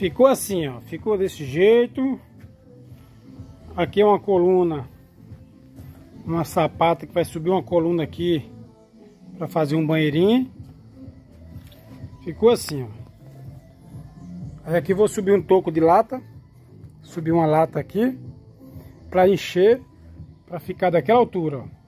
Ficou assim, ó. Ficou desse jeito. Aqui é uma coluna. Uma sapata que vai subir uma coluna aqui. Pra fazer um banheirinho. Ficou assim, ó. Aí aqui vou subir um toco de lata. Subir uma lata aqui. Pra encher. Pra ficar daquela altura, ó.